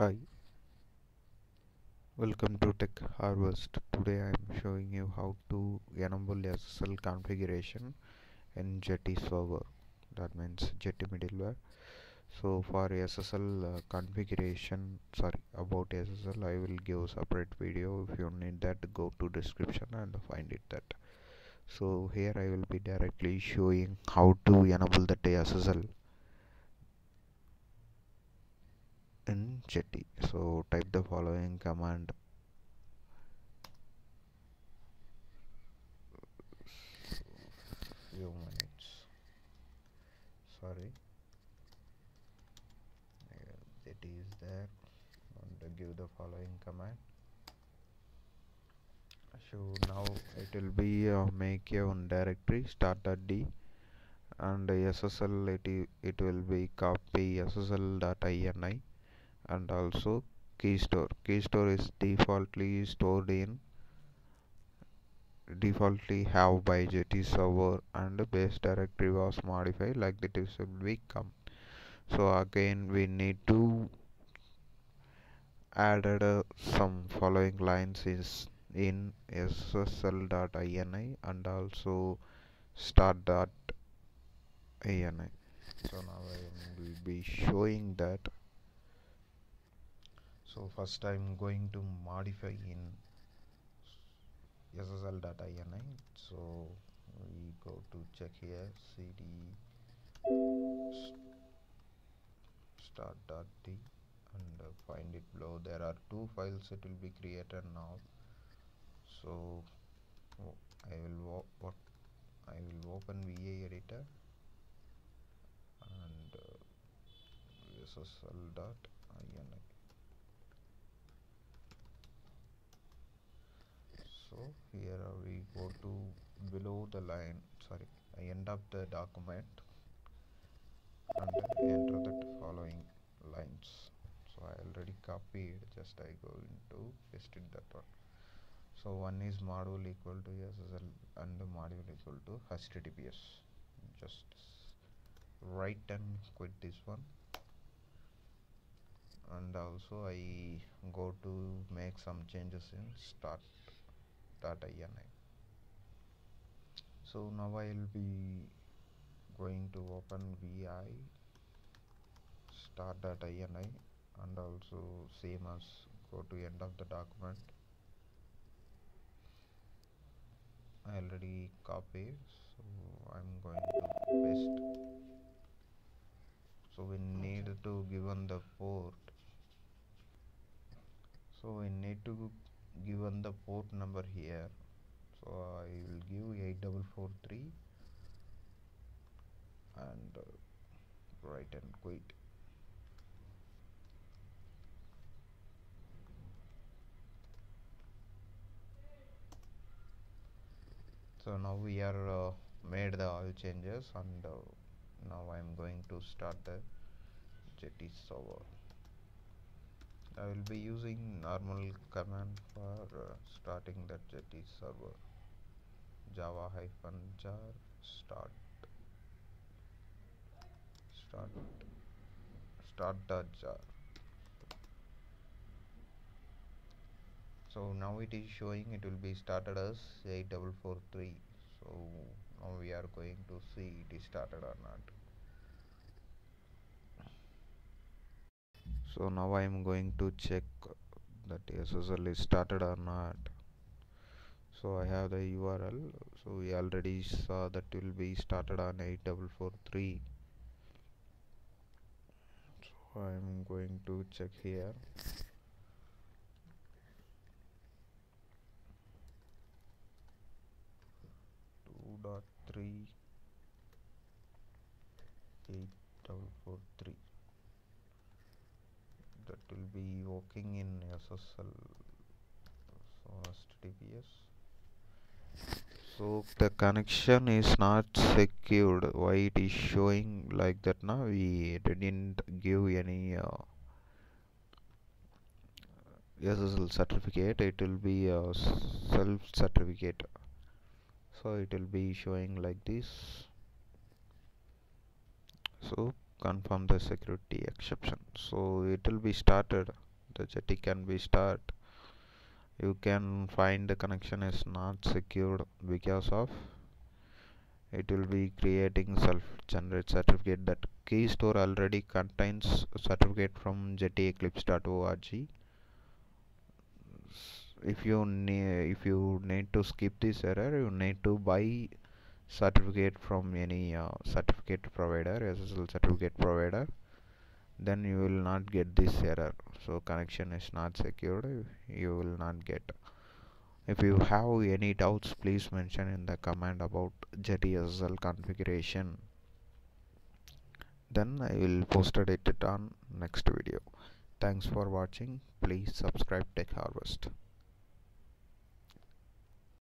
Hi, welcome to Tech Harvest. Today I am showing you how to enable SSL configuration in Jetty server. That means Jetty middleware. So for SSL uh, configuration, sorry about SSL, I will give separate video. If you need that, go to description and find it that. So here I will be directly showing how to enable that SSL in So type the following command. Few minutes. Sorry. It is there. And give the following command? So now it will be uh, make a one directory start.d and ssl it, it will be copy ssl.ini and also key store key store is defaultly stored in defaultly have by jetty server and base directory was modified like that it should become so again we need to added uh, some following lines is in ssl.ini and also start.ini so now I will be showing that so first I'm going to modify in ssl.ini so we go to check here cd start.d and uh, find it below. There are two files it will be created now. So I will what I will open vi editor and uh, ssl.ini so here we go to below the line. Sorry I end of the document and enter that following lines. So I already copied just I go into pasted that one. So one is module equal to SSL and the module equal to HTTPS just write and quit this one. And also I go to make some changes in start ini so now I will be going to open vi start.ini and also same as go to end of the document. I already copied so I'm going to paste. So we need to given the port. So we need to given the port number here. So I will give 8443 and uh, write and quit. So now we are uh, made the all changes and uh, now I am going to start the jetty server I will be using normal command for uh, starting that jetty server. Java hyphen jar start. Start. Start the jar. So now it is showing it will be started as 8443 so now we are going to see it is started or not so now I am going to check that SSL is started or not. So I have the URL so we already saw that will be started on 8443 so I am going to check here. two dot three eight double four three will be working in SSL so HTTPS so the connection is not secured. Why it is showing like that now we didn't give any uh, SSL certificate. It will be a self certificate so it will be showing like this. So confirm the security exception. So it will be started. The jetty can be start. You can find the connection is not secured because of it will be creating self generate certificate that key store already contains certificate from jettyeclipse.org if you if you need to skip this error you need to buy certificate from any uh, certificate provider SSL certificate provider then you will not get this error. So connection is not secured you will not get. If you have any doubts please mention in the comment about jetty configuration. Then I will post it on next video. Thanks for watching. Please subscribe tech harvest